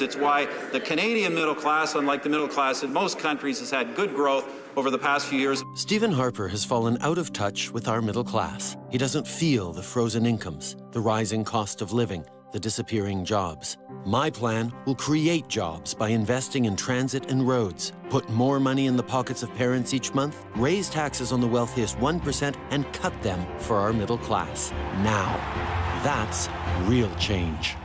It's why the Canadian middle class, unlike the middle class in most countries, has had good growth over the past few years. Stephen Harper has fallen out of touch with our middle class. He doesn't feel the frozen incomes, the rising cost of living, the disappearing jobs. My plan will create jobs by investing in transit and roads, put more money in the pockets of parents each month, raise taxes on the wealthiest 1%, and cut them for our middle class. Now. That's real change.